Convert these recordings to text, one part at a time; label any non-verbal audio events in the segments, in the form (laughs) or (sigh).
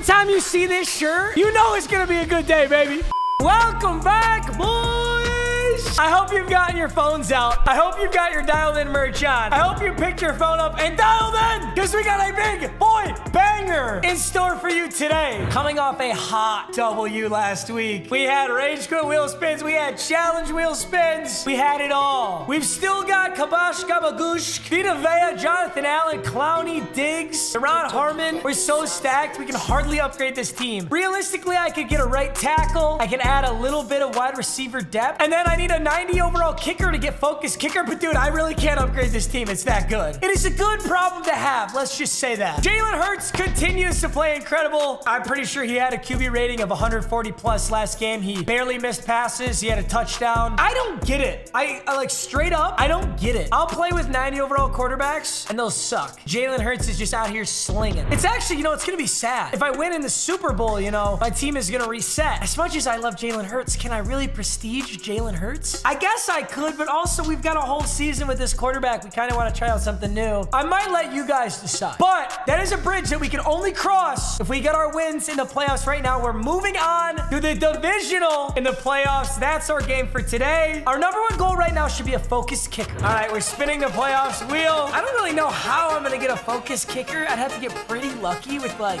Every time you see this shirt, you know it's gonna be a good day, baby. Welcome back, boys! I hope you've gotten your phones out. I hope you've got your dialed in merch on. I hope you picked your phone up and dialed in because we got a big boy banger in store for you today. Coming off a hot W last week, we had Rage Quit wheel spins, we had Challenge wheel spins, we had it all. We've still got Kabash Kabagoosh, Vita Vea, Jonathan Allen, Clowney, Diggs, Ron Harmon. We're so stacked, we can hardly upgrade this team. Realistically, I could get a right tackle, I can add a little bit of wide receiver depth, and then I need a 90 overall kicker to get focused kicker, but dude, I really can't upgrade this team. It's that good. It is a good problem to have, let's just say that. Jalen Hurts continues to play incredible. I'm pretty sure he had a QB rating of 140 plus last game. He barely missed passes. He had a touchdown. I don't get it. I, I like straight up, I don't get it. I'll play with 90 overall quarterbacks and they'll suck. Jalen Hurts is just out here slinging. It's actually, you know, it's going to be sad. If I win in the Super Bowl, you know, my team is going to reset. As much as I love Jalen Hurts, can I really prestige Jalen Hurts? I guess I could, but also we've got a whole season with this quarterback. We kind of want to try out something new. I might let you guys decide. But that is a bridge that we can only cross if we get our wins in the playoffs right now. We're moving on to the divisional in the playoffs. That's our game for today. Our number one goal right now should be a focused kicker. All right, we're spinning the playoffs wheel. I don't really know how I'm going to get a focused kicker. I'd have to get pretty lucky with like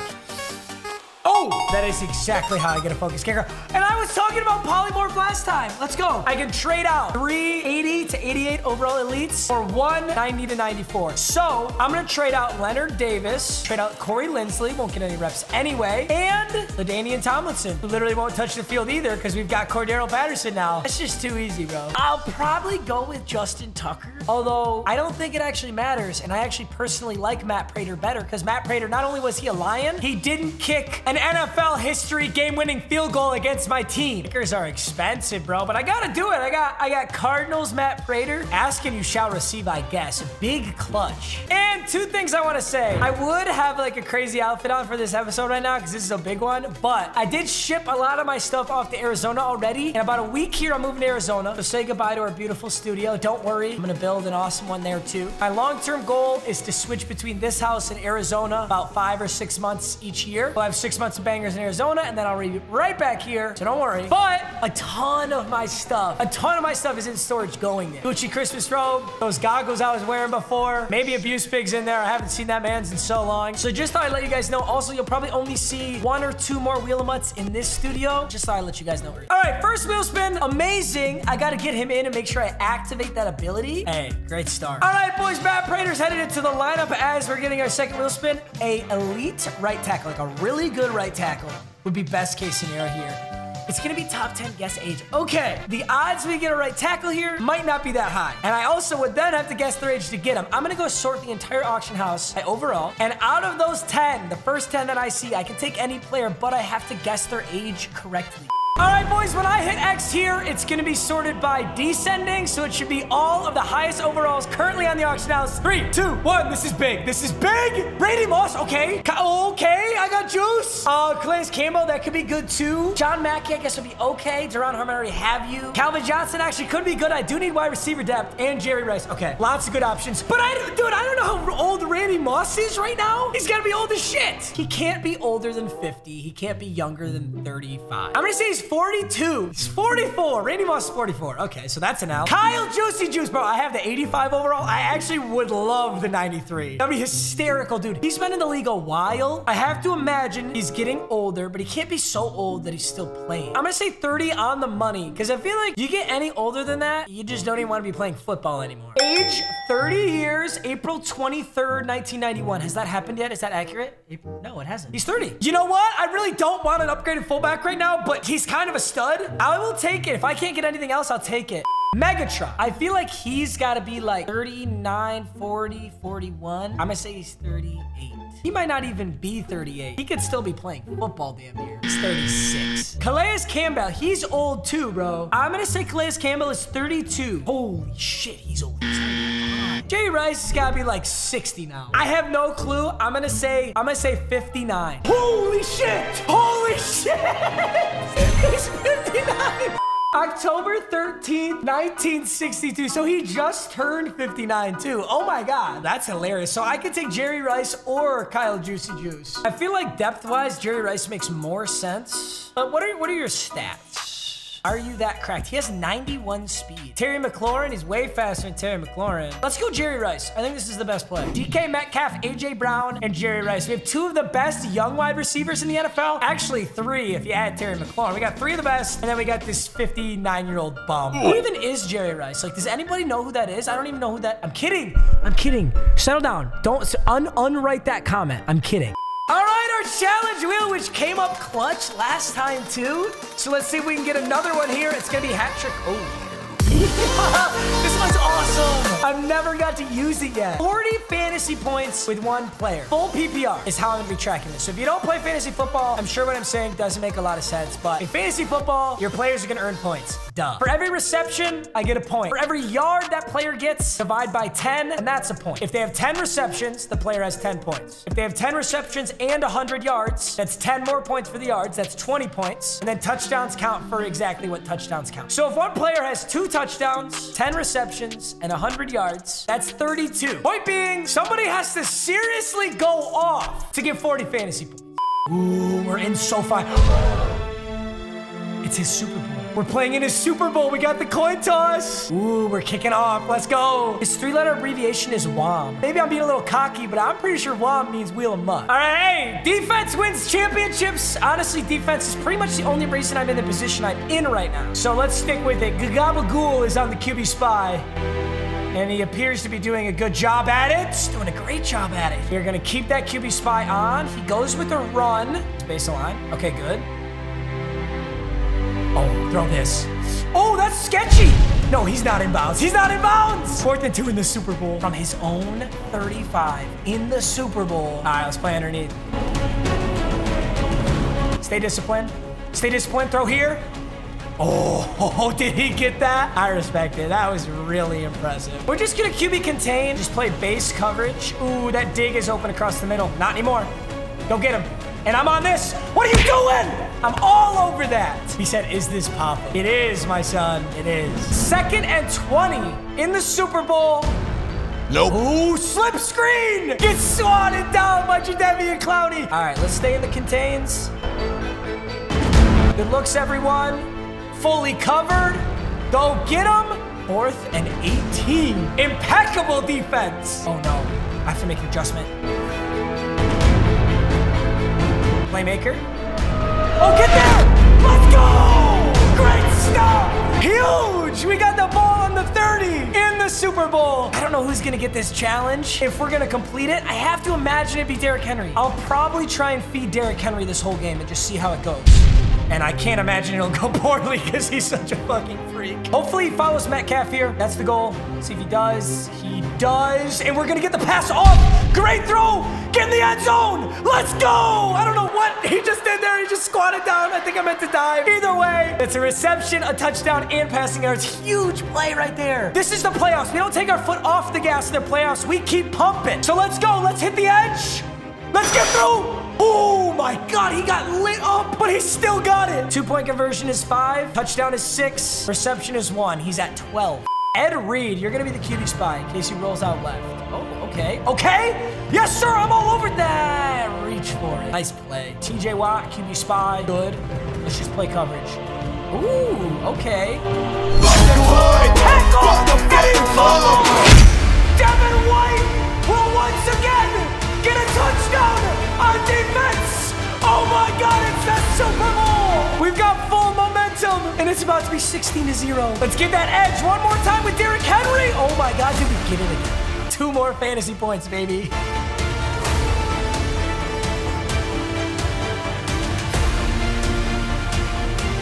Oh, that is exactly how I get a focus kicker. And I was talking about polymorph last time. Let's go. I can trade out 380 to 88 overall elites for 190 to 94. So I'm going to trade out Leonard Davis, trade out Corey Linsley, won't get any reps anyway, and LaDainian Tomlinson, who literally won't touch the field either because we've got Cordarrelle Patterson now. That's just too easy, bro. I'll probably go with Justin Tucker, although I don't think it actually matters. And I actually personally like Matt Prater better because Matt Prater, not only was he a Lion, he didn't kick an NFL history game-winning field goal against my team. Kickers are expensive, bro, but I gotta do it. I got I got Cardinals Matt Prater. Ask and you shall receive, I guess. Big clutch. And two things I want to say. I would have like a crazy outfit on for this episode right now because this is a big one, but I did ship a lot of my stuff off to Arizona already. In about a week here, I'm moving to Arizona. So say goodbye to our beautiful studio. Don't worry, I'm gonna build an awesome one there too. My long-term goal is to switch between this house and Arizona about five or six months each year. I'll have six months bangers in Arizona, and then I'll be right back here, so don't worry. But a ton of my stuff, a ton of my stuff is in storage going there. Gucci Christmas robe, those goggles I was wearing before, maybe Abuse Pig's in there. I haven't seen that man's in so long. So just thought I'd let you guys know. Also, you'll probably only see one or two more Wheel of Muts in this studio. Just thought I'd let you guys know. All right, first wheel spin, amazing. I gotta get him in and make sure I activate that ability. Hey, great start. All right, boys, Matt Prater's headed into the lineup as we're getting our second wheel spin. A elite right tackle, like a really good right tackle would be best case scenario here. It's gonna be top 10 guess age. Okay, the odds we get a right tackle here might not be that high. And I also would then have to guess their age to get them. I'm gonna go sort the entire auction house by overall. And out of those 10, the first 10 that I see, I can take any player, but I have to guess their age correctly. All right, boys, when I hit X here, it's gonna be sorted by descending, so it should be all of the highest overalls currently on the auction house. Three, two, one, this is big. This is big. Randy Moss, okay. Ka okay, I got juice. Uh, Calais Campbell, that could be good too. John Mackey, I guess would be okay. Duron Harmon, already have you. Calvin Johnson actually could be good. I do need wide receiver depth. And Jerry Rice, okay. Lots of good options. But I, dude, I don't know how old Randy Moss is right now. He's gotta be old as shit. He can't be older than 50. He can't be younger than 35. I'm gonna say he's 42. He's 44. Randy Moss is 44. Okay, so that's an out. Kyle Juicy Juice, bro. I have the 85 overall. I actually would love the 93. That'd be hysterical, dude. He's been in the league a while. I have to imagine he's getting older, but he can't be so old that he's still playing. I'm gonna say 30 on the money, because I feel like you get any older than that, you just don't even want to be playing football anymore. Age 30 years, April 23rd, 1991. Has that happened yet? Is that accurate? April? No, it hasn't. He's 30. You know what? I really don't want an upgraded fullback right now, but he's kind of a stud. I will take it. If I can't get anything else, I'll take it. Megatron. I feel like he's got to be like 39, 40, 41. I'm going to say he's 38. He might not even be 38. He could still be playing football damn near. He's 36. Calais Campbell, he's old too, bro. I'm going to say Calais Campbell is 32. Holy shit, he's old. He's 35. Jerry Rice has got to be like 60 now. I have no clue. I'm going to say, I'm going to say 59. Holy shit. Holy shit. (laughs) he's 59. October 13th, 1962. So he just turned 59 too. Oh my God, that's hilarious. So I could take Jerry Rice or Kyle Juicy Juice. I feel like depth-wise, Jerry Rice makes more sense. But what are, what are your stats? Are you that cracked? He has 91 speed. Terry McLaurin is way faster than Terry McLaurin. Let's go Jerry Rice. I think this is the best play. DK Metcalf, AJ Brown, and Jerry Rice. We have two of the best young wide receivers in the NFL. Actually, three if you add Terry McLaurin. We got three of the best, and then we got this 59-year-old bum. Who even is Jerry Rice? Like, does anybody know who that is? I don't even know who that... I'm kidding. I'm kidding. Settle down. Don't un unwrite that comment. I'm kidding. All right, our challenge wheel, which came up clutch last time too. So let's see if we can get another one here. It's gonna be hat trick. Oh. This one's awesome. I've never got to use it yet. 40 fantasy points with one player. Full PPR is how I'm gonna be tracking this. So if you don't play fantasy football, I'm sure what I'm saying doesn't make a lot of sense, but in fantasy football, your players are gonna earn points. Duh. For every reception, I get a point. For every yard that player gets, divide by 10, and that's a point. If they have 10 receptions, the player has 10 points. If they have 10 receptions and 100 yards, that's 10 more points for the yards, that's 20 points. And then touchdowns count for exactly what touchdowns count. So if one player has two touchdowns, 10 receptions, and 100 yards, that's 32. Point being, somebody has to seriously go off to get 40 fantasy points. Ooh, we're in SoFi. (gasps) It's his Super Bowl. We're playing in a Super Bowl. We got the coin toss. Ooh, we're kicking off. Let's go. His three-letter abbreviation is WOM. Maybe I'm being a little cocky, but I'm pretty sure WOM means wheel of mut. All right, hey, defense wins championships. Honestly, defense is pretty much the only reason I'm in the position I'm in right now. So let's stick with it. Gagabagool is on the QB spy. And he appears to be doing a good job at it. He's Doing a great job at it. We're gonna keep that QB spy on. He goes with a run. To baseline. Okay, good. Oh, throw this. Oh, that's sketchy. No, he's not in bounds. He's not in bounds. Fourth and two in the Super Bowl from his own 35 in the Super Bowl. All right, let's play underneath. Stay disciplined. Stay disciplined. Throw here. Oh, (laughs) oh, did he get that? I respect it. That was really impressive. We're just gonna QB contain, just play base coverage. Ooh, that dig is open across the middle. Not anymore. Go get him. And I'm on this. What are you doing? I'm all over that. He said, is this popping? It is, my son. It is. Second and 20 in the Super Bowl. Nope. Ooh, slip screen! Get swatted down by Jadeveon Clowney. All right, let's stay in the contains. Good looks, everyone. Fully covered. Go get him. Fourth and 18. Impeccable defense. Oh, no. I have to make an adjustment. Playmaker. Oh, get there! Let's go! Great stuff! Huge! We got the ball on the 30 in the Super Bowl. I don't know who's gonna get this challenge. If we're gonna complete it, I have to imagine it'd be Derrick Henry. I'll probably try and feed Derrick Henry this whole game and just see how it goes. And I can't imagine it'll go (laughs) poorly because he's such a fucking freak. Hopefully he follows Metcalf here. That's the goal. See if he does. He does. And we're gonna get the pass off. Great throw. Get in the end zone. Let's go. I don't know what he just did there. He just squatted down. I think I meant to dive. Either way, it's a reception, a touchdown, and passing yards. Huge play right there. This is the playoffs. We don't take our foot off the gas in the playoffs. We keep pumping. So let's go. Let's hit the edge. Let's get through. Oh my God, he got lit up, but he still got it. Two point conversion is five, touchdown is six, reception is one. He's at 12. Ed Reed, you're gonna be the QB spy in case he rolls out left. Oh, okay. Okay? Yes, sir, I'm all over that. Reach for it. Nice play. TJ Watt, QB spy, good. Let's just play coverage. Ooh, okay. Tackle! Devin White will once again get a touchdown on defense. Oh my God, it's the Super Bowl. We've got full momentum, and it's about to be 16 to 0. Let's get that edge one more time with Derrick Henry. Oh my God, did we get it again? Two more fantasy points, baby.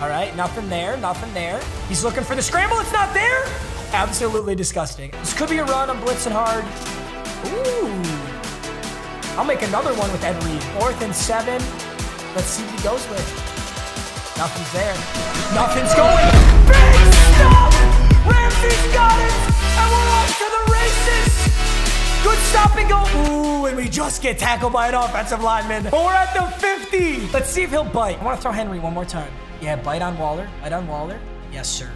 All right, nothing there, nothing there. He's looking for the scramble. It's not there. Absolutely disgusting. This could be a run. I'm blitzing hard. Ooh. I'll make another one with Ed Reed. Fourth and seven. Let's see what he goes with. Nothing's there. Nothing's going. And go. Ooh, and we just get tackled by an offensive lineman. But we're at the 50. Let's see if he'll bite. I want to throw Henry one more time. Yeah, bite on Waller. Bite on Waller. Yes, sir.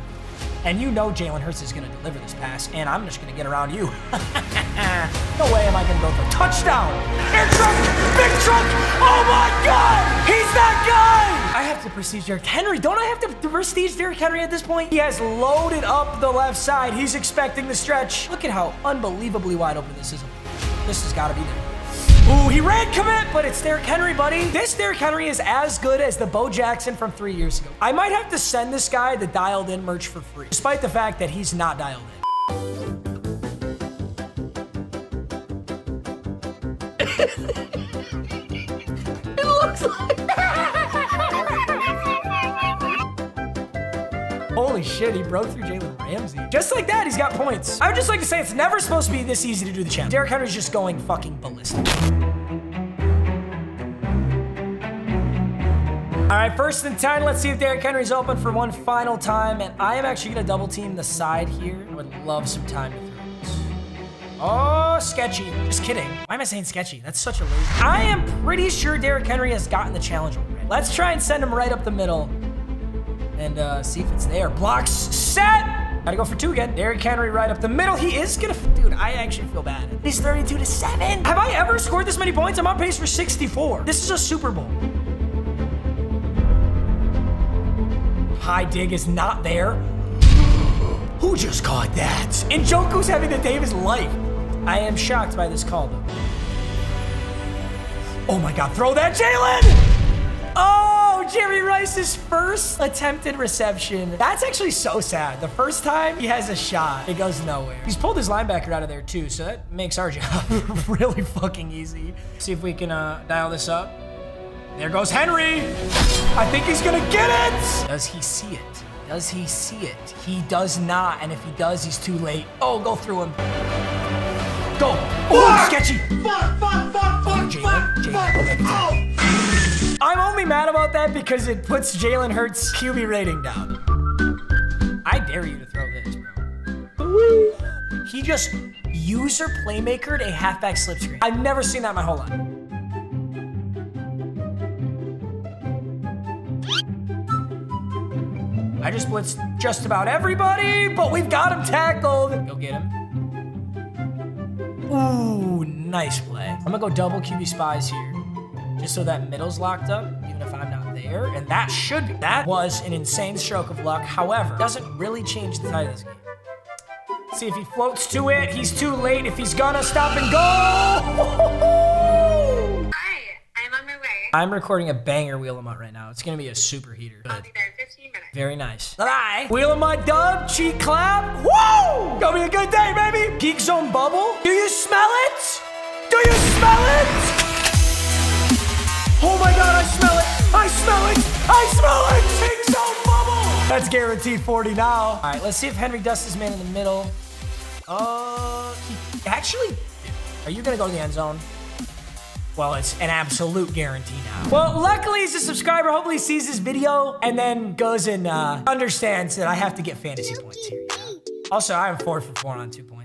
And you know Jalen Hurts is going to deliver this pass, and I'm just going to get around you. (laughs) no way am I going to go for a touchdown. Air truck, big truck. Oh my God, he's that guy. I have to prestige Derrick Henry. Don't I have to prestige Derrick Henry at this point? He has loaded up the left side. He's expecting the stretch. Look at how unbelievably wide open this is. This has got to be. Ooh, he ran commit, but it's Derrick Henry, buddy. This Derrick Henry is as good as the Bo Jackson from three years ago. I might have to send this guy the dialed in merch for free, despite the fact that he's not dialed in. (laughs) it looks like. Holy shit, he broke through Jalen Ramsey. Just like that, he's got points. I would just like to say it's never supposed to be this easy to do the challenge. Derrick Henry's just going fucking ballistic. All right, first and 10. Let's see if Derrick Henry's open for one final time. And I am actually to double team the side here. I would love some time to throw this. Oh, sketchy. Just kidding. Why am I saying sketchy? That's such a lazy. I am pretty sure Derrick Henry has gotten the challenge already. Let's try and send him right up the middle and uh, see if it's there. Blocks set. Gotta go for two again. Derrick Henry right up the middle. He is gonna, dude, I actually feel bad. He's 32 to seven. Have I ever scored this many points? I'm on pace for 64. This is a Super Bowl. High dig is not there. Who just caught that? Njoku's having the day of his life. I am shocked by this call, though. Oh my God, throw that, Jalen! Oh! Jerry Rice's first attempted reception. That's actually so sad. The first time he has a shot, it goes nowhere. He's pulled his linebacker out of there too, so that makes our (laughs) job (laughs) really fucking easy. See if we can uh, dial this up. There goes Henry. I think he's gonna get it. Does he see it? Does he see it? He does not, and if he does, he's too late. Oh, go through him. Go. Oh, sketchy. Fuck, fuck, fuck, fuck, Jalen, Jalen, oh. I'm only mad about that because it puts Jalen Hurts' QB rating down. I dare you to throw this, bro. He just user playmakered a halfback slip screen. I've never seen that my whole life. I just blitzed just about everybody, but we've got him tackled. Go get him. Ooh, nice play. I'm gonna go double QB spies here just so that middle's locked up, even if I'm not there. And that should be, that was an insane stroke of luck. However, doesn't really change the tide of this game. See if he floats to it. He's too late. If he's gonna stop and go. Hi, I'm on my way. I'm recording a banger wheel out right now. It's gonna be a super heater. I'll be there in 15 minutes. Very nice. Bye. Wheel of my dub, cheek clap. Whoa! Gonna be a good day, baby. Geek zone bubble. Do you smell it? Do you smell it? Oh my god, I smell it! I smell it! I smell it! King Zone Bubble! That's guaranteed 40 now. All right, let's see if Henry dusts his man in the middle. Uh, he actually, are you gonna go to the end zone? Well, it's an absolute guarantee now. Well, luckily he's a subscriber. Hopefully he sees this video and then goes and uh, understands that I have to get fantasy points here. Also, I'm four for four on two points.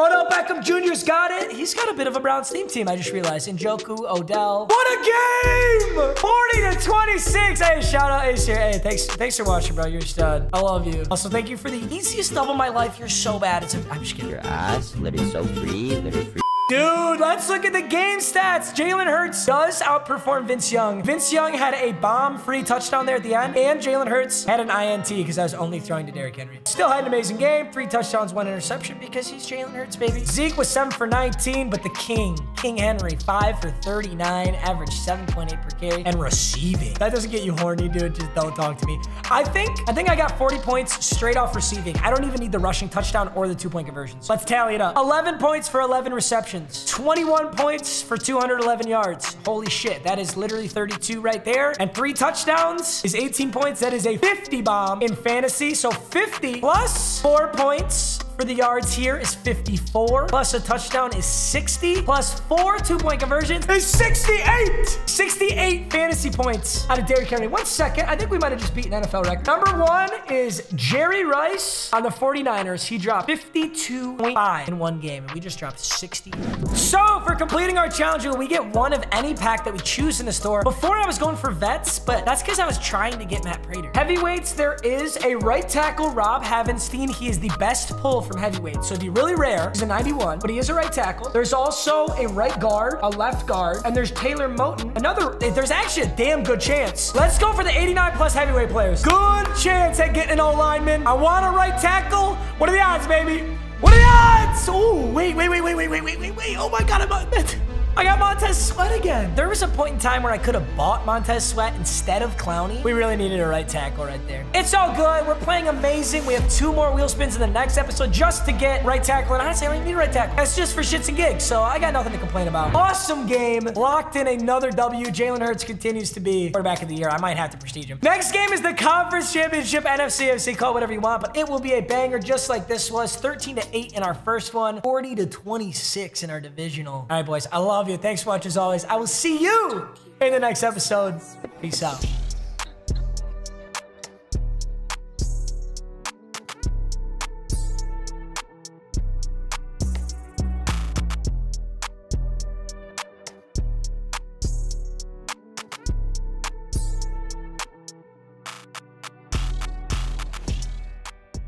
Oh, Odell Beckham Jr.'s got it. He's got a bit of a Browns theme team, I just realized. Njoku, Odell. What a game! 40 to 26. Hey, shout out Ace here. Hey, thanks, thanks for watching, bro. You're a stud. I love you. Also, thank you for the easiest dub of my life. You're so bad. It's a, I'm just kidding. Your ass, literally so free, literally free. Dude, let's look at the game stats. Jalen Hurts does outperform Vince Young. Vince Young had a bomb-free touchdown there at the end, and Jalen Hurts had an INT because I was only throwing to Derrick Henry. Still had an amazing game. Three touchdowns, one interception because he's Jalen Hurts, baby. Zeke was 7 for 19, but the king, King Henry, 5 for 39, average 7.8 per carry, and receiving. That doesn't get you horny, dude. Just don't talk to me. I think I think I got 40 points straight off receiving. I don't even need the rushing touchdown or the two-point conversions. Let's tally it up. 11 points for 11 receptions. 21 points for 211 yards. Holy shit, that is literally 32 right there. And three touchdowns is 18 points. That is a 50 bomb in fantasy. So 50 plus four points for the yards here is 54. Plus a touchdown is 60. Plus four two-point conversions is 68. 68 fantasy points out of Derrick Henry. One second. I think we might have just beaten NFL record. Number one is Jerry Rice on the 49ers. He dropped 52.5 in one game, and we just dropped 60. So for completing our challenge, we get one of any pack that we choose in the store. Before I was going for vets, but that's because I was trying to get Matt Prater. Heavyweights, there is a right tackle, Rob Havenstein. He is the best pull from heavyweight. So it'd be really rare. He's a 91, but he is a right tackle. There's also a right guard, a left guard, and there's Taylor Moton. Another, eh, there's actually a damn good chance. Let's go for the 89 plus heavyweight players. Good chance at getting an O lineman. I want a right tackle. What are the odds, baby? What are the odds? Oh, wait, wait, wait, wait, wait, wait, wait, wait, wait. Oh my God, I'm, I got Montez Sweat again. There was a point in time where I could have bought Montez Sweat instead of Clowney. We really needed a right tackle right there. It's all good. We're playing amazing. We have two more wheel spins in the next episode just to get right tackle. And honestly, I don't even need right tackle. That's just for shits and gigs. So I got nothing to complain about. Awesome game. Locked in another W. Jalen Hurts continues to be quarterback of the year. I might have to prestige him. Next game is the conference championship, NFC, FC, call whatever you want, but it will be a banger just like this was. 13 to 8 in our first one, 40 to 26 in our divisional. All right, boys. I love you. Thanks for watching as always. I will see you in the next episode. Peace out.